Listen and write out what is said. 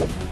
you